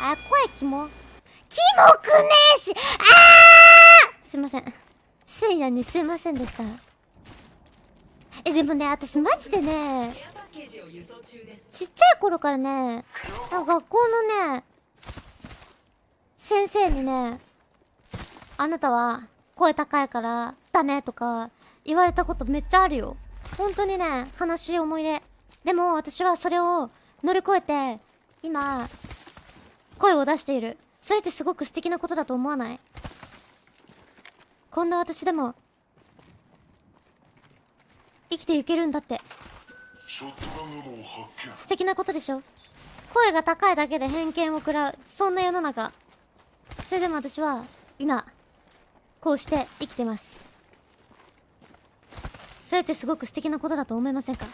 あ声キモ。キモくねえし。あー！すいません。深夜にすいませんでした。えでもね私マジでねちっちゃい頃からね学校のね先生にねあなたは声高いからダメとか言われたことめっちゃあるよ。本当にね悲しい思い出。でも私はそれを乗り越えて今声を出している。それってすごく素敵なことだと思わない？こんな私でも生きていけるんだって。素敵なことでしょ？声が高いだけで偏見を食らう。そんな世の中。それでも私は今こうして生きてます。それってすごく素敵なことだと思いませんか？